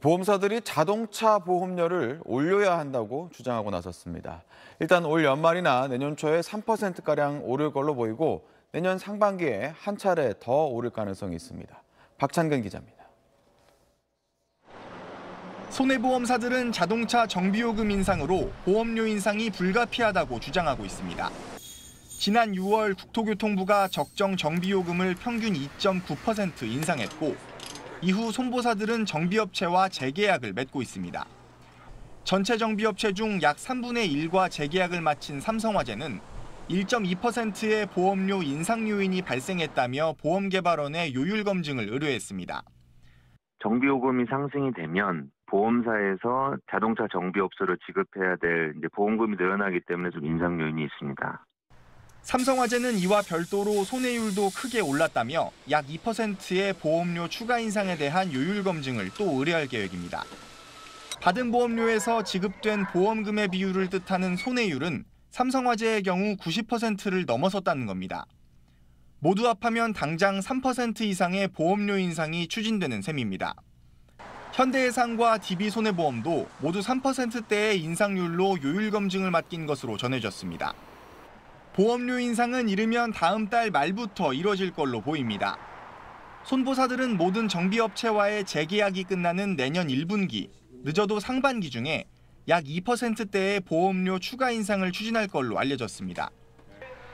보험사들이 자동차 보험료를 올려야 한다고 주장하고 나섰습니다. 일단 올 연말이나 내년 초에 3%가량 오를 걸로 보이고 내년 상반기에 한 차례 더 오를 가능성이 있습니다. 박찬근 기자입니다. 손해보험사들은 자동차 정비요금 인상으로 보험료 인상이 불가피하다고 주장하고 있습니다. 지난 6월 국토교통부가 적정 정비요금을 평균 2.9% 인상했고 이후 손보사들은 정비업체와 재계약을 맺고 있습니다. 전체 정비업체 중 약 3분의 1과 재계약을 마친 삼성화재는 1.2%의 보험료 인상 요인이 발생했다며 보험개발원에 요율 검증을 의뢰했습니다. 정비요금이 상승이 되면 보험사에서 자동차 정비업소로 지급해야 될 보험금이 늘어나기 때문에 좀 인상 요인이 있습니다. 삼성화재는 이와 별도로 손해율도 크게 올랐다며 약 2%의 보험료 추가 인상에 대한 요율 검증을 또 의뢰할 계획입니다. 받은 보험료에서 지급된 보험금의 비율을 뜻하는 손해율은 삼성화재의 경우 90%를 넘어섰다는 겁니다. 모두 합하면 당장 3% 이상의 보험료 인상이 추진되는 셈입니다. 현대해상과 DB손해보험도 모두 3%대의 인상률로 요율 검증을 맡긴 것으로 전해졌습니다. 보험료 인상은 이르면 다음 달 말부터 이뤄질 걸로 보입니다. 손보사들은 모든 정비업체와의 재계약이 끝나는 내년 1분기, 늦어도 상반기 중에 약 2%대의 보험료 추가 인상을 추진할 걸로 알려졌습니다.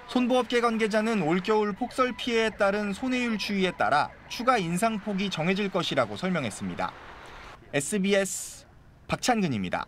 손보업계 관계자는 올겨울 폭설 피해에 따른 손해율 추이에 따라 추가 인상폭이 정해질 것이라고 설명했습니다. SBS 박찬근입니다.